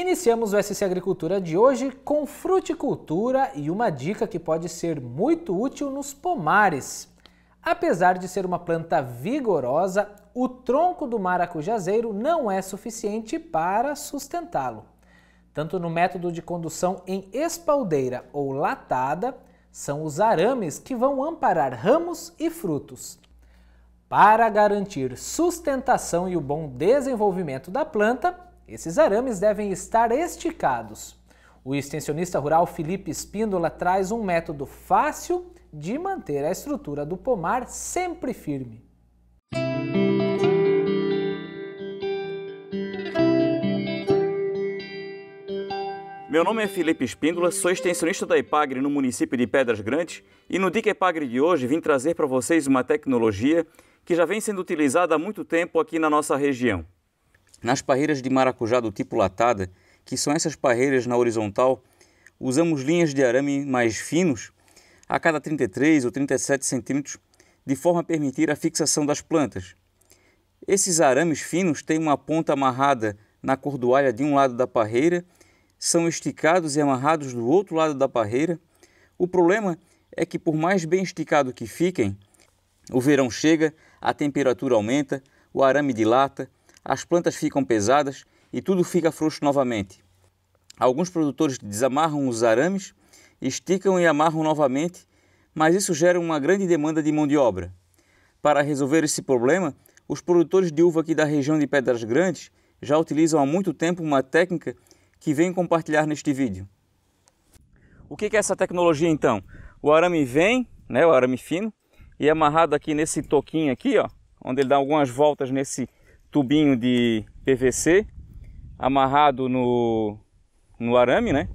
Iniciamos o SC Agricultura de hoje com fruticultura e uma dica que pode ser muito útil nos pomares. Apesar de ser uma planta vigorosa, o tronco do maracujazeiro não é suficiente para sustentá-lo. Tanto no método de condução em espaldeira ou latada, são os arames que vão amparar ramos e frutos. Para garantir sustentação e o bom desenvolvimento da planta, esses arames devem estar esticados. O extensionista rural Felipe Espíndola traz um método fácil de manter a estrutura do pomar sempre firme. Meu nome é Felipe Espíndola, sou extensionista da Epagre no município de Pedras Grandes e no Dica Epagre de hoje vim trazer para vocês uma tecnologia que já vem sendo utilizada há muito tempo aqui na nossa região. Nas parreiras de maracujá do tipo latada, que são essas parreiras na horizontal, usamos linhas de arame mais finos a cada 33 ou 37 centímetros, de forma a permitir a fixação das plantas. Esses arames finos têm uma ponta amarrada na cordoalha de um lado da parreira, são esticados e amarrados do outro lado da parreira. O problema é que, por mais bem esticado que fiquem, o verão chega, a temperatura aumenta, o arame dilata as plantas ficam pesadas e tudo fica frouxo novamente. Alguns produtores desamarram os arames, esticam e amarram novamente, mas isso gera uma grande demanda de mão de obra. Para resolver esse problema, os produtores de uva aqui da região de Pedras Grandes já utilizam há muito tempo uma técnica que venho compartilhar neste vídeo. O que é essa tecnologia então? O arame vem, né, o arame fino, e é amarrado aqui nesse toquinho aqui, ó, onde ele dá algumas voltas nesse tubinho de PVC amarrado no, no arame, né?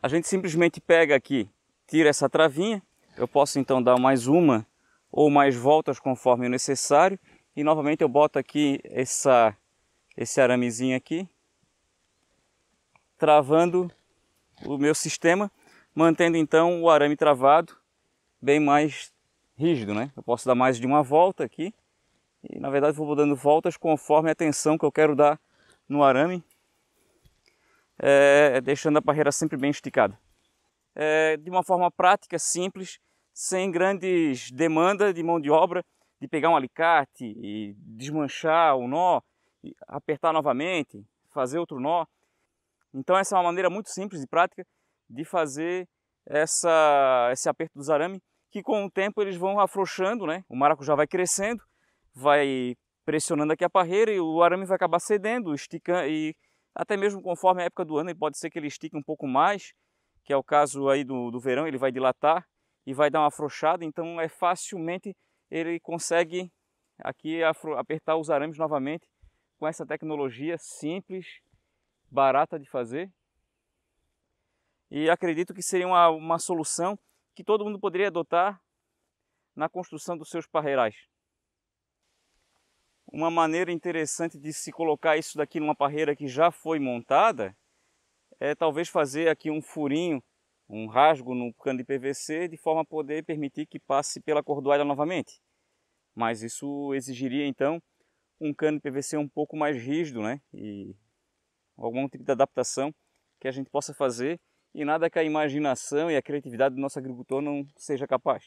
A gente simplesmente pega aqui, tira essa travinha, eu posso então dar mais uma ou mais voltas conforme necessário e novamente eu boto aqui essa, esse aramezinho aqui, travando o meu sistema, mantendo então o arame travado bem mais rígido, né? Eu posso dar mais de uma volta aqui e na verdade vou dando voltas conforme a tensão que eu quero dar no arame, é, deixando a barreira sempre bem esticada. É, de uma forma prática, simples, sem grandes demandas de mão de obra, de pegar um alicate e desmanchar o nó, apertar novamente, fazer outro nó. Então essa é uma maneira muito simples e prática de fazer essa, esse aperto dos arames, que com o tempo eles vão afrouxando, né? o maracujá vai crescendo vai pressionando aqui a parreira e o arame vai acabar cedendo, esticando e até mesmo conforme a época do ano, pode ser que ele estique um pouco mais, que é o caso aí do, do verão, ele vai dilatar e vai dar uma afrouxada, então é facilmente ele consegue aqui apertar os arames novamente com essa tecnologia simples, barata de fazer. E acredito que seria uma, uma solução que todo mundo poderia adotar na construção dos seus parreirais. Uma maneira interessante de se colocar isso daqui numa parreira que já foi montada é talvez fazer aqui um furinho, um rasgo no cano de PVC de forma a poder permitir que passe pela cordoalha novamente. Mas isso exigiria então um cano de PVC um pouco mais rígido, né? E algum tipo de adaptação que a gente possa fazer e nada que a imaginação e a criatividade do nosso agricultor não seja capaz.